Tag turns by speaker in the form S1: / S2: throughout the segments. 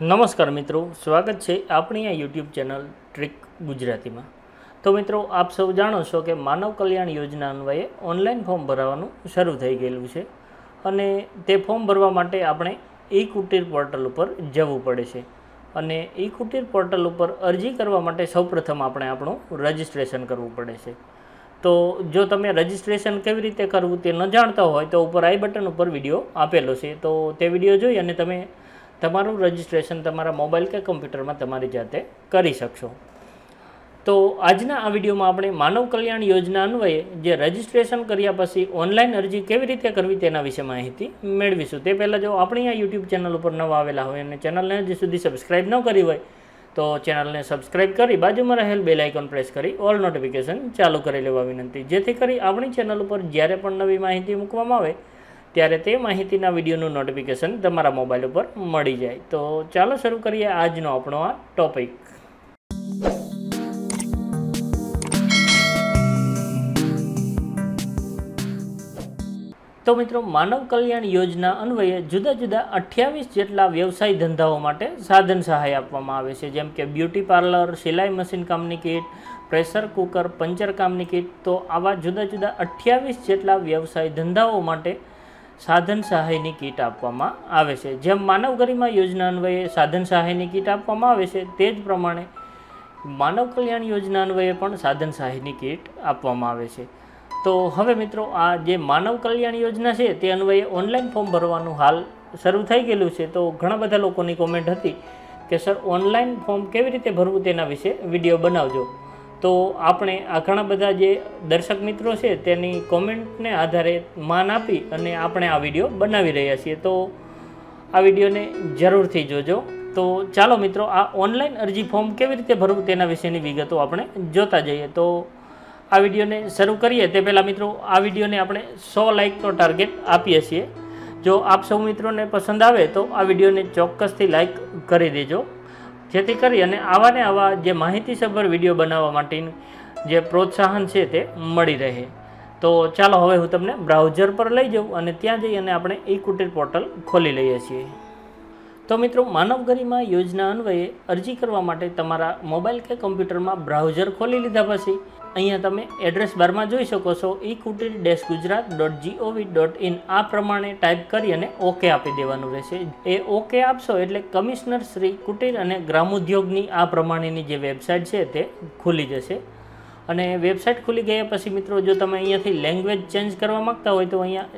S1: નમસ્કાર મિત્રો, સ્વાગત છે આપણી આ યુટ્યુબ ચેનલ ટ્રીક ગુજરાતીમાં. તો મિત્રો, આપ સૌ જાણો છો કે માનવ કલ્યાણ યોજના અન્વયે ઓનલાઈન ફોર્મ ભરાવાનું શરૂ થઈ ગયેલું છે અને તે ફોર્મ ભરવા માટે આપણે ઈ કુટીર પોર્ટલ ઉપર જવું પડે છે અને ઈ કુટીર પોર્ટલ ઉપર અરજી કરવા માટે સૌપ્રથમ આપણે આપણું રજિસ્ટ્રેશન કરવું પડે છે. તો જો તમે રજિસ્ટ્રેશન કેવી રીતે કરવું તે ન જાણતા હોય તો ઉપર આઈ બટન ઉપર વીડિયો આપેલો છે. તો તે વીડિયો જોઈ અને તમે તમારું રજિસ્ટ્રેશન તમારા મોબાઈલ કે કમ્પ્યુટરમાં તમારી જાતે કરી શકશો. તો આજના આ વિડીયોમાં આપણે માનવ કલ્યાણ યોજના અન્વયે જે રજિસ્ટ્રેશન કર્યા પછી ઓનલાઈન અરજી કેવી રીતે કરવી તેના વિશે માહિતી મેળવીશું. તે પહેલાં જો આપણી આ યુટ્યુબ ચેનલ ઉપર નવા આવેલા હોય અને ચેનલને હજી સુધી સબસ્ક્રાઈબ ન કરી હોય, તો ચેનલને સબસ્ક્રાઈબ કરી બાજુમાં રહેલ બેલ આઇકોન પ્રેસ કરી ઓલ નોટિફિકેશન ચાલુ કરી લેવા વિનંતી. જેથી કરી આપણી ચેનલ ઉપર જ્યારે પણ નવી માહિતી મૂકવામાં આવે ત્યારે તે માહિતીના વિડીયોનું નોટિફિકેશન તમારા મોબાઈલ ઉપર મળી જાય. તો ચાલો શરૂ કરીએ આજનો આપણો આ ટોપિક તો મિત્રો, માનવ કલ્યાણ યોજના અન્વયે જુદા જુદા અઠ્યાવીસ જેટલા વ્યવસાય ધંધાઓ માટે સાધન સહાય આપવામાં આવે છે. જેમ કે બ્યુટી પાર્લર, સિલાઈ મશીન કામની કીટ, પ્રેશર કુકર, પંચર કામની કીટ. તો આવા જુદા જુદા અઠ્યાવીસ જેટલા વ્યવસાય ધંધાઓ માટે સાધન સહાયની કીટ આપવામાં આવે છે. જેમ માનવ ગરિમા યોજના અન્વયે સાધન સહાયની કીટ આપવામાં આવે છે, તે જ પ્રમાણે માનવ કલ્યાણ યોજના અન્વયે પણ સાધન સહાયની કીટ આપવામાં આવે છે. તો હવે મિત્રો, આ જે માનવ કલ્યાણ યોજના છે, તે અન્વયે ઓનલાઈન ફોર્મ ભરવાનું હાલ શરૂ થઈ ગયેલું છે. તો ઘણા બધા લોકોની કોમેન્ટ હતી કે, સર, ઓનલાઈન ફોર્મ કેવી રીતે ભરવું તેના વિશે વીડિયો બનાવજો. તો આપણે આ ઘણા બધા જે દર્શક મિત્રો છે તેની કોમેન્ટને આધારે માન આપી અને આપણે આ વીડિયો બનાવી રહ્યા છીએ. તો આ વિડીયોને જરૂરથી જોજો. તો ચાલો મિત્રો, આ ઓનલાઈન અરજી ફોર્મ કેવી રીતે ભરવું તેના વિશેની વિગતો આપણે જોતા જઈએ. તો આ વિડીયોને શરૂ કરીએ. તે પહેલાં મિત્રો, આ વિડીયોને આપણે સો લાઇકનો ટાર્ગેટ આપીએ છીએ. જો આપ સૌ મિત્રોને પસંદ આવે તો આ વિડીયોને ચોક્કસથી લાઇક કરી દેજો. જેથી કરી અને આવા ને આવા જે માહિતીસભર વીડિયો બનાવવા માટેનું જે પ્રોત્સાહન છે તે મળી રહે. તો ચાલો હવે હું તમને બ્રાઉઝર પર લઈ જાઉં અને ત્યાં જઈ અને આપણે ઈ કુટીર પોર્ટલ ખોલી લઈએ છીએ. તો મિત્રો, માનવ ગરિમા યોજના અન્વયે અરજી કરવા માટે તમારા મોબાઈલ કે કમ્પ્યુટરમાં બ્રાઉઝર ખોલી લીધા પછી અહીંયા તમે એડ્રેસ બારમાં જોઈ શકો છો e Kutir dash Gujarat dot G O V dot in આ પ્રમાણે ટાઈપ કરી અને ઓકે આપી દેવાનું રહેશે. એ ઓકે આપશો એટલે કમિશનર શ્રી કુટીર અને ગ્રામોદ્યોગની આ પ્રમાણેની જે વેબસાઇટ છે તે ખુલી જશે. અને વેબસાઇટ ખુલી ગયા પછી મિત્રો, જો તમે અહીંયાથી લેંગ્વેજ ચેન્જ કરવા માગતા હોય તો અહીંયા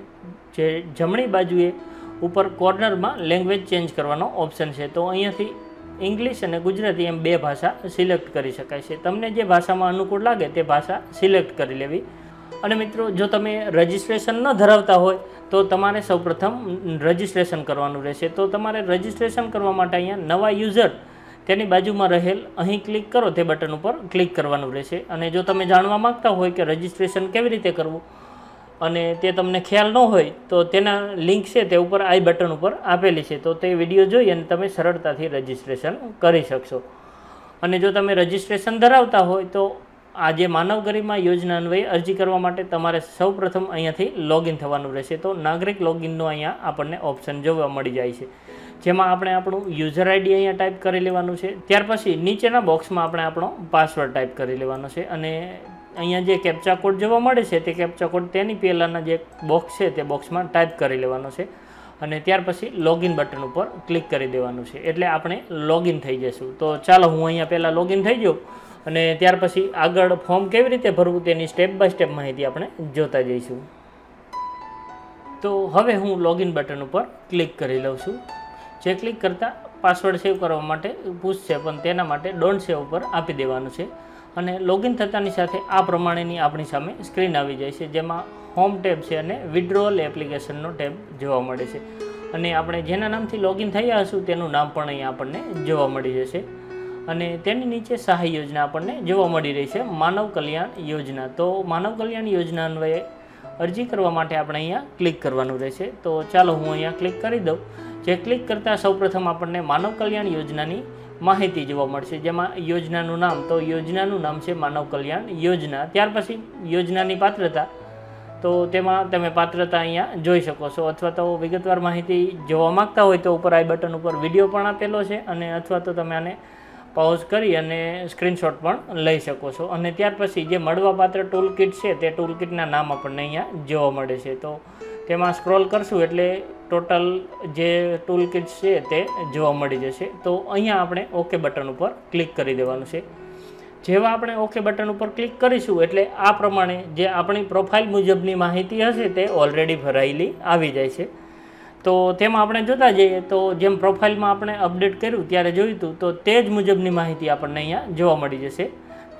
S1: જે જમણી બાજુએ ઉપર કોર્નરમાં લેંગ્વેજ ચેન્જ કરવાનો ઓપ્શન છે. તો અહીંયાથી ઇંગ્લિશ અને ગુજરાતી એમ બે ભાષા સિલેક્ટ કરી શકાય છે. તમને જે ભાષામાં અનુકૂળ લાગે તે ભાષા સિલેક્ટ કરી લેવી. અને મિત્રો, જો તમે રજિસ્ટ્રેશન ન ધરાવતા હોય, તો તમારે સૌપ્રથમ રજિસ્ટ્રેશન કરવાનું રહેશે. તો તમારે રજિસ્ટ્રેશન કરવા માટે અહીંયા નવા યુઝર તેની બાજુમાં રહેલ, અહીં ક્લિક કરો તે બટન ઉપર ક્લિક કરવાનું રહેશે. અને જો તમે જાણવા માગતા હોય કે રજિસ્ટ્રેશન કેવી રીતે કરવું અને તે તમને ખ્યાલ ન હોય તો તેના લિંક છે તે ઉપર આઈ બટન ઉપર આપેલી છે. તો તે વીડિયો જોઈ અને તમે સરળતાથી રજિસ્ટ્રેશન કરી શકશો. અને જો તમે રજિસ્ટ્રેશન ધરાવતા હોય તો આ જે માનવ ગરિમા યોજના અન્વયે અરજી કરવા માટે તમારે સૌપ્રથમ અહીંયાથી લોગિન થવાનું રહેશે. તો નાગરિક લોગિનનો અહીંયા આપણને ઓપ્શન જોવા મળી જાય છે. જેમાં આપણે આપણું યુઝર આઈડી અહીંયા ટાઈપ કરી લેવાનું છે. ત્યાર પછી નીચેના બોક્સમાં આપણે આપણો પાસવર્ડ ટાઈપ કરી લેવાનો છે અને અહીંયા જે કેપ્ચા કોડ જોવા મળે છે, તે કેપ્ચા કોડ તેની પહેલાંના જે બોક્સ છે, તે બોક્સમાં ટાઈપ કરી લેવાનો છે. અને ત્યાર પછી લોગિન બટન ઉપર ક્લિક કરી દેવાનું છે. એટલે આપણે લોગિન થઈ જઈશું. તો ચાલો હું અહીંયા પહેલાં લોગિન થઈ જાઉં અને ત્યાર પછી આગળ ફોર્મ કેવી રીતે ભરવું તેની સ્ટેપ બાય સ્ટેપ માહિતી આપણે જોતા જઈશું. તો હવે હું લોગિન બટન ઉપર ક્લિક કરી લઉં છું. જે ક્લિક કરતાં પાસવર્ડ સેવ કરવા માટે પૂછશે, પણ તેના માટે ડોન્ટ સેવ ઉપર આપી દેવાનું છે. અને લોગિન થતાની સાથે આ પ્રમાણેની આપણી સામે સ્ક્રીન આવી જાય છે, જેમાં હોમ ટેબ છે અને વિડ્રોઅલ એપ્લિકેશનનો ટેબ જોવા મળે છે. અને આપણે જેના નામથી લોગિન થયા હશું, તેનું નામ પણ અહીંયા આપણને જોવા મળી જશે. અને તેની નીચે સહાય યોજના આપણને જોવા મળી રહી છે, માનવ કલ્યાણ યોજના. તો માનવ કલ્યાણ યોજના અન્વયે અરજી કરવા માટે આપણે અહીંયા ક્લિક કરવાનું રહેશે. તો ચાલો હું અહીંયા ક્લિક કરી દઉં. જે ક્લિક કરતાં સૌપ્રથમ આપણને માનવ કલ્યાણ યોજનાની માહિતી જોવા મળશે. જેમાં યોજનાનું નામ, તો યોજનાનું નામ છે માનવ કલ્યાણ યોજના. ત્યાર પછી યોજનાની પાત્રતા, તો તેમાં તમે પાત્રતા અહીંયા જોઈ શકો છો. અથવા તો વિગતવાર માહિતી જોવા માંગતા હોય તો ઉપર આઈ બટન ઉપર વીડિયો પણ આપેલો છે અને અથવા તો તમે આને પાઉઝ કરી અને સ્ક્રીનશોટ પણ લઈ શકો છો. અને ત્યાર પછી જે મળવાપાત્ર ટૂલ કિટ છે તે ટૂલ કિટના નામ આપણને અહીંયા જોવા મળે છે. તો તેમાં સ્ક્રોલ કરશું એટલે ટોટલ જે ટૂલ કિટ છે તે જોવા મળી જશે. તો અહીંયા આપણે ઓકે બટન ઉપર ક્લિક કરી દેવાનું છે. જેવા આપણે ઓકે બટન ઉપર ક્લિક કરીશું એટલે આ પ્રમાણે જે આપણી પ્રોફાઇલ મુજબની માહિતી હશે તે ઓલરેડી ભરાયેલી આવી જાય છે. તો તેમાં આપણે જોતા જઈએ તો જેમ પ્રોફાઇલમાં આપણે અપડેટ કર્યું ત્યારે જોયું હતું, તો તે જ મુજબની માહિતી આપણને અહીંયા જોવા મળી જશે.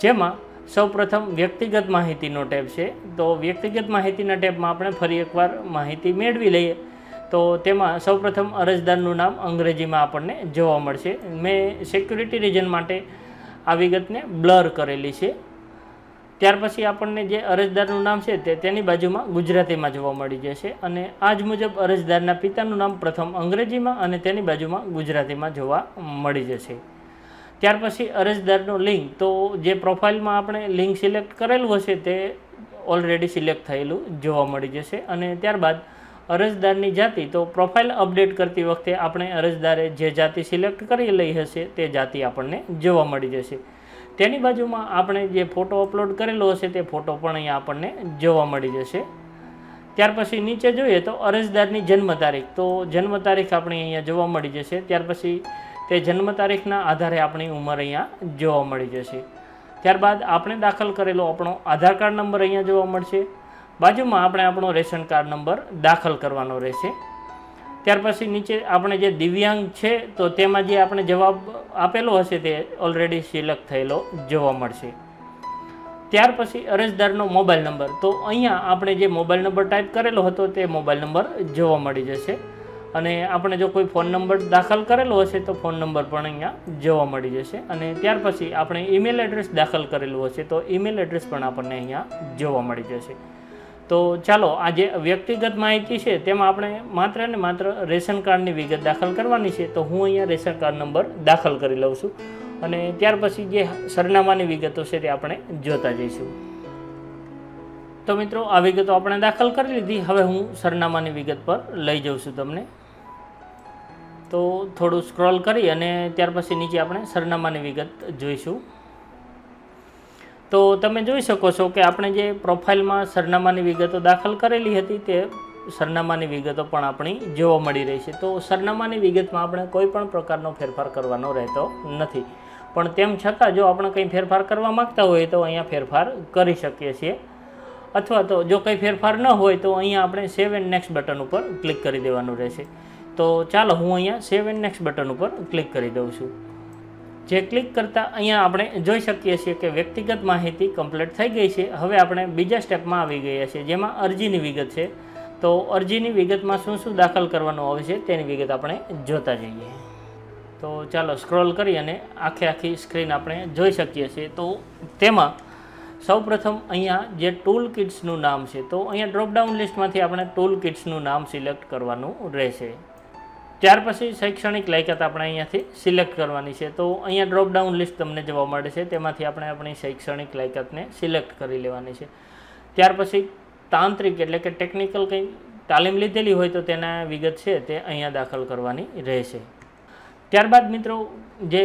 S1: જેમાં સૌપ્રથમ વ્યક્તિગત માહિતીનો ટેબ છે. તો વ્યક્તિગત માહિતીના ટેબમાં આપણે ફરી એકવાર માહિતી મેળવી લઈએ. તો તેમાં સૌપ્રથમ અરજદારનું નામ અંગ્રેજીમાં આપણને જોવા મળશે. મેં સિક્યુરિટી રીઝન માટે આ વિગતને બ્લર કરેલી છે. ત્યાર પછી આપણને જે અરજદારનું નામ છે તે તેની બાજુમાં ગુજરાતીમાં જોવા મળી જશે અને આ જ મુજબ અરજદારના પિતાનું નામ પ્રથમ અંગ્રેજીમાં અને તેની બાજુમાં ગુજરાતીમાં જોવા મળી જશે. ત્યાર પછી અરજદારનો લિંક, તો જે પ્રોફાઇલમાં આપણે લિંક સિલેક્ટ કરેલું હશે તે ઓલરેડી સિલેક્ટ થયેલું જોવા મળી જશે અને ત્યારબાદ અરજદારની જાતિ તો પ્રોફાઇલ અપડેટ કરતી વખતે આપણે અરજદારે જે જાતિ સિલેક્ટ કરી લઈ હશે તે જાતિ આપણને જોવા મળી જશે. તેની બાજુમાં આપણે જે ફોટો અપલોડ કરેલો હશે તે ફોટો પણ અહીંયા આપણને જોવા મળી જશે. ત્યાર પછી નીચે જોઈએ તો અરજદારની જન્મ તારીખ. તો જન્મ તારીખ આપણી અહીંયા જોવા મળી જશે. ત્યાર પછી તે જન્મ તારીખના આધારે આપણી ઉંમર અહીંયા જોવા મળી જશે. ત્યારબાદ આપણે દાખલ કરેલો આપણો આધાર કાર્ડ નંબર અહીંયા જોવા મળશે. બાજુમાં આપણે આપણો રેશન કાર્ડ નંબર દાખલ કરવાનો રહેશે. ત્યાર પછી નીચે આપણે જે દિવ્યાંગ છે, તો તેમાં જે આપણે જવાબ આપેલો હશે તે ઓલરેડી સિલેક્ટ થયેલો જોવા મળશે. ત્યાર પછી અરજદારનો મોબાઈલ નંબર. તો અહીંયા આપણે જે મોબાઈલ નંબર ટાઈપ કરેલો હતો તે મોબાઈલ નંબર જોવા મળી જશે. અને આપણે જો કોઈ ફોન નંબર દાખલ કરેલો હશે, તો ફોન નંબર પણ અહીંયા જોવા મળી જશે. અને ત્યાર પછી આપણે ઈમેલ એડ્રેસ દાખલ કરેલું હશે, તો ઈમેલ એડ્રેસ પણ આપણને અહીંયા જોવા મળી જશે. તો ચાલો, આ જે વ્યક્તિગત માહિતી છે, તેમાં આપણે માત્ર ને માત્ર રેશન કાર્ડની વિગત દાખલ કરવાની છે, તો હું અહીંયા રેશન કાર્ડ નંબર દાખલ કરી લઉં છું. અને ત્યાર પછી જે સરનામાની વિગતો છે, તે આપણે જોતા જઈશું. તો મિત્રો, આ વિગતો આપણે દાખલ કરી લીધી. હવે હું સરનામાની વિગત પર લઈ જાઉં છું તમને. તો થોડું સ્ક્રોલ કરી અને ત્યાર પછી નીચે આપણે સરનામાની વિગત જોઈશું. તો તમે જોઈ શકો છો કે આપણે જે પ્રોફાઇલમાં સરનામાની વિગતો દાખલ કરેલી હતી તે સરનામાની વિગતો પણ આપણી જોવા મળી રહી છે. તો સરનામાની વિગતમાં આપણે કોઈ પણ પ્રકારનો ફેરફાર કરવાનો રહેતો નથી. પણ તેમ છતાં જો આપણે કંઈ ફેરફાર કરવા માગતા હોઈએ તો અહીંયા ફેરફાર કરી શકીએ છીએ. અથવા તો જો કંઈ ફેરફાર ન હોય તો અહીંયા આપણે સેવ એન્ડ નેક્સ્ટ બટન ઉપર ક્લિક કરી દેવાનું રહેશે. તો ચાલો હું અહીંયા સેવ એન્ડ નેક્સ્ટ બટન ઉપર ક્લિક કરી દઉં છું. જે ક્લિક કરતાં અહીંયા આપણે જોઈ શકીએ છીએ કે વ્યક્તિગત માહિતી કમ્પ્લીટ થઈ ગઈ છે. હવે આપણે બીજા સ્ટેપમાં આવી ગયા છીએ, જેમાં અરજીની વિગત છે. તો અરજીની વિગતમાં શું શું દાખલ કરવાનું આવે છે તેની વિગત આપણે જોતા જઈએ. તો ચાલો સ્ક્રોલ કરી અને આખે આખી સ્ક્રીન આપણે જોઈ શકીએ છીએ. તો તેમાં સૌપ્રથમ અહીંયા જે ટૂલ કિટ્સનું નામ છે, તો અહીંયા ડ્રોપડાઉન લિસ્ટમાંથી આપણે ટૂલ કિટ્સનું નામ સિલેક્ટ કરવાનું રહેશે. ત્યાર પછી શૈક્ષણિક લાયકાત આપણે અહીંયાથી સિલેક્ટ કરવાની છે. તો અહીંયા ડ્રોપડાઉન લિસ્ટ તમને જોવા મળે છે. તેમાંથી આપણે આપણી શૈક્ષણિક લાયકાતને સિલેક્ટ કરી લેવાની છે. ત્યાર પછી તાંત્રિક એટલે કે ટેકનિકલ કંઈ તાલીમ લીધેલી હોય તો તેના વિગત છે તે અહીંયા દાખલ કરવાની રહેશે. ત્યારબાદ મિત્રો જે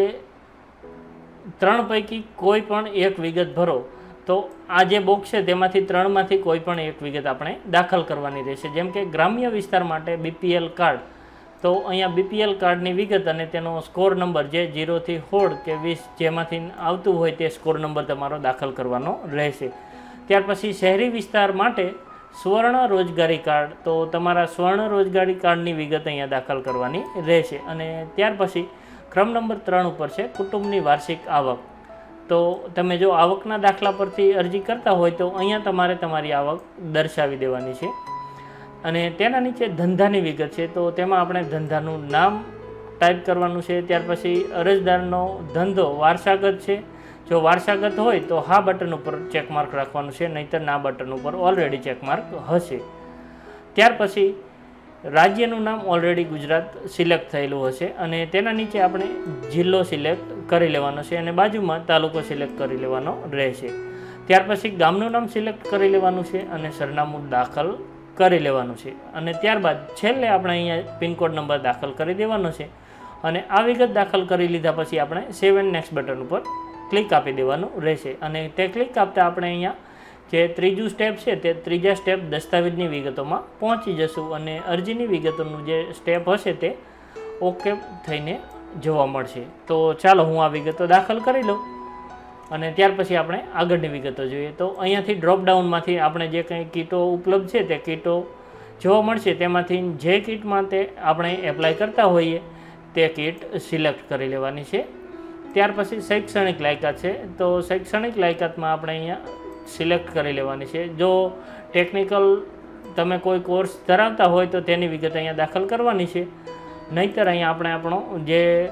S1: ત્રણ પૈકી કોઈ પણ એક વિગત ભરો તો આ જે બોક્સ છે તેમાંથી ત્રણમાંથી કોઈ પણ એક વિગત આપણે દાખલ કરવાની રહેશે. જેમ કે ગ્રામ્ય વિસ્તાર માટે બીપીએલ કાર્ડ તો અહીંયા બીપીએલ કાર્ડની વિગત અને તેનો સ્કોર નંબર જે જીરોથી સોળ કે વીસ જેમાંથી આવતું હોય તે સ્કોર નંબર તમારો દાખલ કરવાનો રહેશે. ત્યાર પછી શહેરી વિસ્તાર માટે સ્વર્ણ રોજગારી કાર્ડ, તો તમારા સ્વર્ણ રોજગારી કાર્ડની વિગત અહીંયા દાખલ કરવાની રહેશે. અને ત્યાર પછી ક્રમ નંબર ત્રણ ઉપર છે, કુટુંબની વાર્ષિક આવક. તો તમે જો આવકના દાખલા પરથી અરજી કરતા હોય તો અહીંયા તમારે તમારી આવક દર્શાવી દેવાની છે. અને તેના નીચે ધંધાની વિગત છે, તો તેમાં આપણે ધંધાનું નામ ટાઈપ કરવાનું છે, ત્યાર પછી અરજદારનો ધંધો વારસાગત છે. જો વારસાગત હોય તો હા બટન ઉપર ચેકમાર્ક રાખવાનું છે, નહીંતર ના બટન ઉપર ઓલરેડી ચેકમાર્ક હશે. ત્યાર પછી રાજ્યનું નામ ઓલરેડી ગુજરાત સિલેક્ટ થયેલું હશે અને તેના નીચે આપણે જિલ્લો સિલેક્ટ કરી લેવાનો છે અને બાજુમાં તાલુકો સિલેક્ટ કરી લેવાનો રહેશે. ત્યાર પછી ગામનું નામ સિલેક્ટ કરી લેવાનું છે અને સરનામું દાખલ કરી લેવાનું છે. અને ત્યારબાદ છેલ્લે આપણે અહીંયા પિનકોડ નંબર દાખલ કરી દેવાનો છે. અને આ વિગત દાખલ કરી લીધા પછી આપણે સેવ નેક્સ્ટ બટન ઉપર ક્લિક આપી દેવાનું રહેશે. અને તે ક્લિક આપતા આપણે અહીંયા જે ત્રીજું સ્ટેપ છે તે ત્રીજા સ્ટેપ દસ્તાવેજની વિગતોમાં પહોંચી જશું. અને અરજીની વિગતોનું જે સ્ટેપ હશે તે ઓકે થઈને જોવા મળશે. તો ચાલો હું આ વિગતો દાખલ કરી લઉં. અને ત્યાર પછી આપણે આગળની વિગતો જોઈએ. તો અહીંયાથી ડ્રોપડાઉનમાંથી આપણે જે કંઈ કીટો ઉપલબ્ધ છે તે કીટો જોવા મળશે. તેમાંથી જે કીટમાં તે આપણે એપ્લાય કરતા હોઈએ, તે કીટ સિલેક્ટ કરી લેવાની છે. ત્યાર પછી શૈક્ષણિક લાયકાત છે. તો શૈક્ષણિક લાયકાતમાં આપણે અહીંયા સિલેક્ટ કરી લેવાની છે. જો ટેકનિકલ તમે કોઈ કોર્સ ધરાવતા હોય તો તેની વિગત અહીંયા દાખલ કરવાની છે. નહીંતર અહીંયા આપણે આપણો જે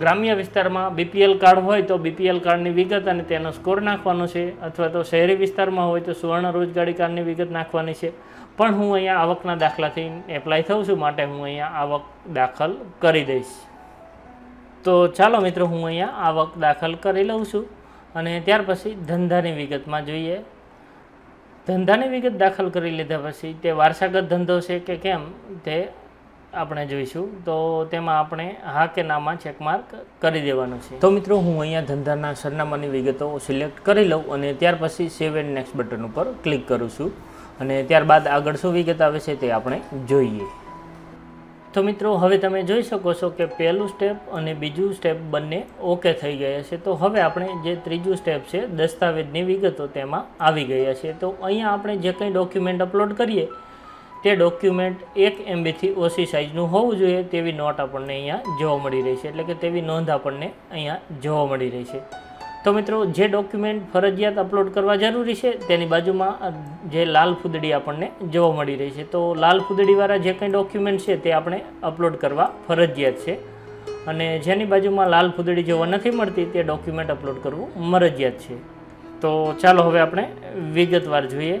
S1: ગ્રામ્ય વિસ્તારમાં બીપીએલ કાર્ડ હોય તો બીપીએલ કાર્ડની વિગત અને તેનો સ્કોર નાખવાનો છે, અથવા તો શહેરી વિસ્તારમાં હોય તો સુવર્ણ રોજગારી કાર્ડની વિગત નાખવાની છે. પણ હું અહીંયા આવકના દાખલાથી એપ્લાય થઉં છું, માટે હું અહીંયા આવક દાખલ કરી દઈશ. તો ચાલો મિત્રો, હું અહીંયા આવક દાખલ કરી લઉં છું અને ત્યાર પછી ધંધાની વિગતમાં જોઈએ. ધંધાની વિગત દાખલ કરી લીધા પછી તે વારસાગત ધંધો છે કે કેમ? તે આપણે જોઈશું. તો તેમાં આપણે હા કે નામાં ચેકમાર્ક કરી દેવાનું છે. તો મિત્રો, હું અહીંયા ધંધાના સરનામાની વિગતો સિલેક્ટ કરી લઉં અને ત્યાર પછી સેવ એન્ડ નેક્સ્ટ બટન ઉપર ક્લિક કરું છું. અને ત્યારબાદ આગળ શું વિગત આવે છે તે આપણે જોઈએ. તો મિત્રો, હવે તમે જોઈ શકો છો કે પહેલું સ્ટેપ અને બીજું સ્ટેપ બંને ઓકે થઈ ગયા છે. તો હવે આપણે જે ત્રીજું સ્ટેપ છે, દસ્તાવેજની વિગતો તેમાં આવી ગયા છે. તો અહીંયા આપણે જે કંઈ ડોક્યુમેન્ટ અપલોડ કરીએ તે ડોક્યુમેન્ટ એક એમબીથી ઓછી સાઇઝનું હોવું જોઈએ તેવી નોટ આપણને અહીંયા જોવા મળી રહી છે. એટલે કે તેવી નોંધ આપણને અહીંયા જોવા મળી રહી છે. તો મિત્રો, જે ડોક્યુમેન્ટ ફરજિયાત અપલોડ કરવા જરૂરી છે, તેની બાજુમાં જે લાલ ફૂદડી આપણને જોવા મળી રહી છે. તો લાલ ફૂદડીવાળા જે કંઈ ડોક્યુમેન્ટ છે, તે આપણે અપલોડ કરવા ફરજિયાત છે. અને જેની બાજુમાં લાલ ફૂદડી જોવા નથી મળતી, તે ડોક્યુમેન્ટ અપલોડ કરવું મરજિયાત છે. તો ચાલો હવે આપણે વિગતવાર જોઈએ.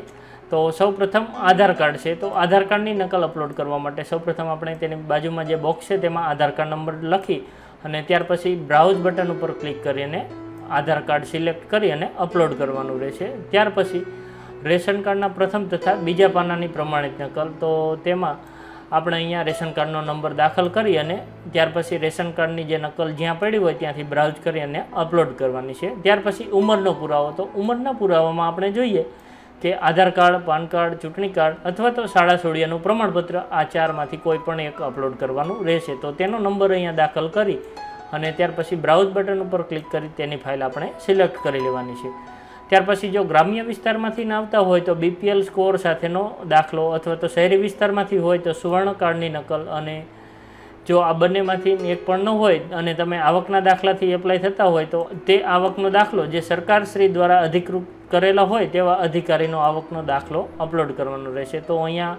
S1: તો સૌપ્રથમ આધાર કાર્ડ છે. તો આધાર કાર્ડની નકલ અપલોડ કરવા માટે સૌપ્રથમ આપણે તેની બાજુમાં જે બોક્સ છે તેમાં આધાર કાર્ડ નંબર લખી અને ત્યાર પછી બ્રાઉઝ બટન ઉપર ક્લિક કરીને આધાર કાર્ડ સિલેક્ટ કરી અને અપલોડ કરવાનું રહેશે. ત્યાર પછી રેશન કાર્ડના પ્રથમ તથા બીજા પાનાની પ્રમાણિત નકલ. તો તેમાં આપણે અહીંયા રેશન કાર્ડનો નંબર દાખલ કરી અને ત્યાર પછી રેશન કાર્ડની જે નકલ જ્યાં પડી હોય ત્યાંથી બ્રાઉઝ કરી અને અપલોડ કરવાની છે. ત્યાર પછી ઉંમરનો પુરાવો. તો ઉંમરના પુરાવામાં આપણે જોઈએ કે આધાર કાર્ડ, પાન કાર્ડ, ચૂંટણી કાર્ડ અથવા તો શાળા સોડિયાનું પ્રમાણપત્ર આ ચારમાંથી કોઈ પણ એક અપલોડ કરવાનું રહેશે. તો તેનો નંબર અહીંયા દાખલ કરી અને ત્યાર પછી બ્રાઉઝ બટન ઉપર ક્લિક કરી તેની ફાઇલ આપણે સિલેક્ટ કરી લેવાની છે. ત્યાર પછી જો ગ્રામ્ય વિસ્તારમાંથી આવતા હોય તો બીપીએલ સ્કોર સાથેનો દાખલો અથવા તો શહેરી વિસ્તારમાંથી હોય તો સુવર્ણ કાર્ડની નકલ અને જો આ બંનેમાંથી એક પણ ન હોય અને તમે આવકના દાખલાથી એપ્લાય થતા હોય તો તે આવકનો દાખલો જે સરકારશ્રી દ્વારા અધિકૃત કરેલા હોય તેવા અધિકારીનો આવકનો દાખલો અપલોડ કરવાનો રહેશે. તો અહીંયા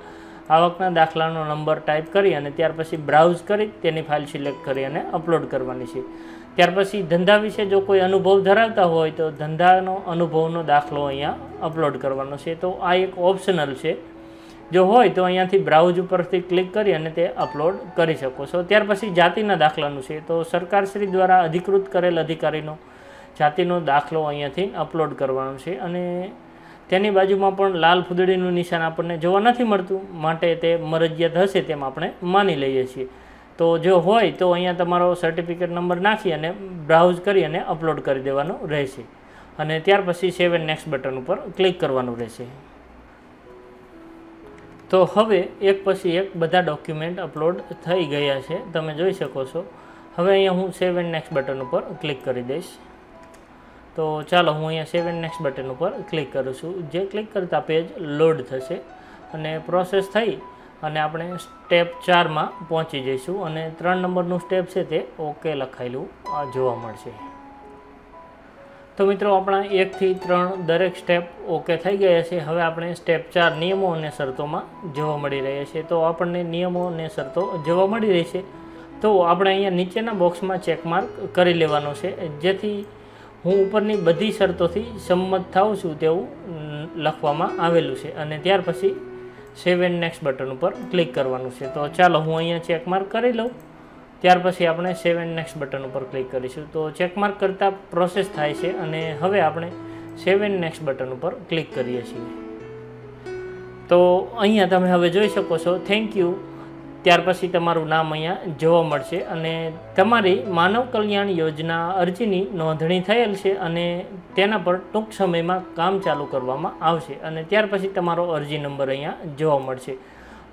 S1: આવકના દાખલાનો નંબર ટાઈપ કરી અને ત્યાર પછી બ્રાઉઝ કરી, તેની ફાઇલ સિલેક્ટ કરી અને અપલોડ કરવાની છે. ત્યાર પછી ધંધા વિશે જો કોઈ અનુભવ ધરાવતા હોય તો ધંધાનો અનુભવનો દાખલો અહીંયા અપલોડ કરવાનો છે. તો આ એક ઓપ્શનલ છે. જો હોય તો અહીંયાથી બ્રાઉઝ ઉપરથી ક્લિક કરી અને તે અપલોડ કરી શકો છો. ત્યાર પછી જાતિના દાખલાનું છે. તો સરકારશ્રી દ્વારા અધિકૃત કરેલ અધિકારીનો જાતિનો દાખલો અહીંયાથી અપલોડ કરવાનો છે અને તેની બાજુમાં પણ લાલ ફૂદડીનું નિશાન આપણને જોવા નથી મળતું. માટે તે મરજિયાત હશે તેમ આપણે માની લઈએ છીએ. તો જો હોય તો અહીંયા તમારો સર્ટિફિકેટ નંબર નાખી અને બ્રાઉઝ કરી અને અપલોડ કરી દેવાનો રહેશે. અને ત્યાર પછી સેવ નેક્સ્ટ બટન ઉપર ક્લિક કરવાનું રહેશે. તો હવે એક પછી એક બધા ડોક્યુમેન્ટ અપલોડ થઈ ગયા છે. તમે જોઈ શકો છો. હવે અહીંયા હું સેવ નેક્સ્ટ બટન ઉપર ક્લિક કરી દઈશ. તો ચાલો હું અહીંયા સેવ નેક્સ્ટ બટન ઉપર ક્લિક કરું છું. જે ક્લિક કરતાં પેજ લોડ થશે અને પ્રોસેસ થઈ અને આપણે સ્ટેપ ચારમાં પહોંચી જઈશું અને ત્રણ નંબરનું સ્ટેપ છે તે ઓકે લખાયેલું જોવા મળશે. તો મિત્રો આપણા એકથી ત્રણ દરેક સ્ટેપ ઓકે થઈ ગયા છે. હવે આપણે સ્ટેપ ચાર નિયમો અને શરતોમાં જોવા મળી રહ્યા છે. તો આપણને નિયમો અને શરતો જોવા મળી રહી છે. તો આપણે અહીંયા નીચેના બોક્સમાં ચેકમાર્ક કરી લેવાનો છે. જેથી હું ઉપરની બધી શરતોથી સંમત થાઉં છું તેવું લખવામાં આવેલું છે. અને ત્યાર પછી સેવ એન્ડ નેક્સ્ટ બટન ઉપર ક્લિક કરવાનું છે. તો ચાલો હું અહીંયા ચેકમાર્ક કરી લઉં. ત્યાર પછી આપણે સેવ એન્ડ નેક્સ્ટ બટન ઉપર ક્લિક કરીશું. તો ચેકમાર્ક કરતાં પ્રોસેસ થાય છે અને હવે આપણે સેવ એન્ડ નેક્સ્ટ બટન ઉપર ક્લિક કરીએ છીએ. તો અહીંયા તમે હવે જોઈ શકો છો. થેન્ક યુ ત્યાર પછી તમારું નામ અહીંયા જોવા મળશે અને તમારી માનવ કલ્યાણ યોજના અરજીની નોંધણી થયેલ છે અને તેના પર ટૂંક સમયમાં કામ ચાલુ કરવામાં આવશે અને ત્યાર પછી તમારો અરજી નંબર અહીંયા જોવા મળશે.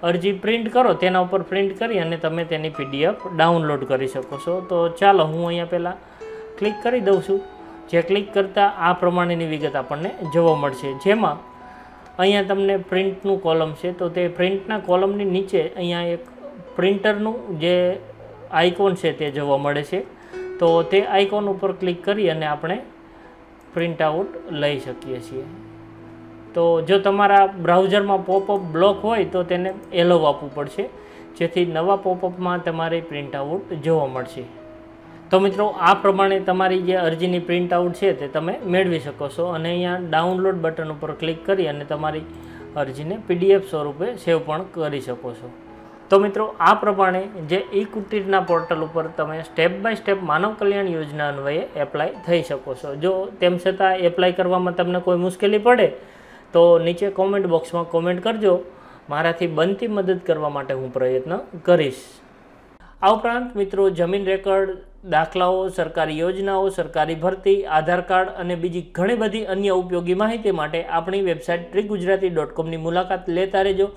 S1: અરજી પ્રિન્ટ કરો, તેના ઉપર પ્રિન્ટ કરી અને તમે તેની પીડીએફ ડાઉનલોડ કરી શકો છો. તો ચાલો હું અહીંયા પહેલાં ક્લિક કરી દઉં છું. જે ક્લિક કરતાં આ પ્રમાણેની વિગત આપણને જોવા મળશે. જેમાં અહીંયા તમને પ્રિન્ટનું કોલમ છે. તો તે પ્રિન્ટના કોલમની નીચે અહીંયા એક પ્રિન્ટરનું જે આઇકોન છે તે જોવા મળે છે. તો તે આઇકોન ઉપર ક્લિક કરી અને આપણે પ્રિન્ટ આઉટ લઈ શકીએ છીએ. તો જો તમારા બ્રાઉઝરમાં પોપઅપ બ્લોક હોય તો તેને એલો આપવું પડશે. જેથી નવા પોપઅપમાં તમારી પ્રિન્ટ આઉટ જોવા મળશે. તો મિત્રો, આ પ્રમાણે તમારી જે અરજીની પ્રિન્ટ આઉટ છે તે તમે મેળવી શકો છો અને અહીંયા ડાઉનલોડ બટન ઉપર ક્લિક કરી અને તમારી અરજીને પીડીએફ સ્વરૂપે સેવ પણ કરી શકો છો. તો મિત્રો, આ પ્રમાણે જે ઈ કુટીરના પોર્ટલ ઉપર તમે step by step Manav Kalyan Yojana અન્વયે એપ્લાય થઈ શકો છો. જો તેમ છતાં એપ્લાય કરવામાં તમને કોઈ મુશ્કેલી પડે, તો નીચે કોમેન્ટ બોક્સમાં કોમેન્ટ કરજો. મારાથી બનતી મદદ કરવા માટે હું પ્રયત્ન કરીશ. આ ઉપરાંત મિત્રો, જમીન રેકર્ડ, દાખલાઓ, સરકારી યોજનાઓ, સરકારી ભરતી, આધાર કાર્ડ અને બીજી ઘણી બધી અન્ય ઉપયોગી માહિતી માટે આપણી વેબસાઇટ ટ્રી ગુજરાતી ડોટ કોમની મુલાકાત લેતા રહેજો.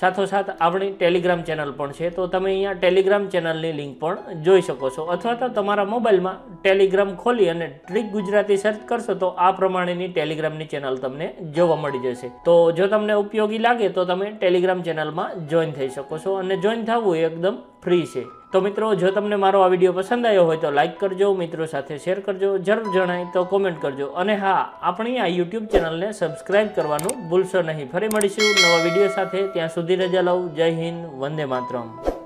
S1: સાથોસાથ આપણી ટેલિગ્રામ ચેનલ પણ છે, તો તમે અહીંયા ટેલિગ્રામ ચેનલની લિંક પણ જોઈ શકો છો. અથવા તો તમારા મોબાઈલમાં ટેલિગ્રામ ખોલી અને ટ્રીક ગુજરાતી સર્ચ કરશો, તો આ પ્રમાણેની ટેલિગ્રામની ચેનલ તમને જોવા મળી જશે. તો જો તમને ઉપયોગી લાગે, તો તમે ટેલિગ્રામ ચેનલમાં જોઈન થઈ શકો છો. અને જોઈન થવું એ એકદમ ફ્રી છે. તો મિત્રો, જો તમને મારો આ વીડિયો પસંદ આવ્યો હોય તો લાઇક કરજો, મિત્રો સાથે શેર કરજો, જરૂર જણાય તો કોમેન્ટ કરજો. અને હા, આપણી આ યુટ્યુબ ચેનલને સબસ્ક્રાઇબ કરવાનું ભૂલશો નહીં. ફરી મળીશું નવા વીડિયો સાથે. ત્યાં સુધી રજા લઉં. જય હિન્દ, વંદે માતરમ.